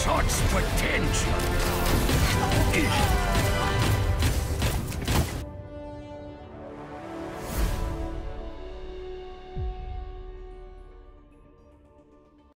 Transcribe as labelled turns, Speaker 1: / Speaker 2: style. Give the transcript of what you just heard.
Speaker 1: such potential.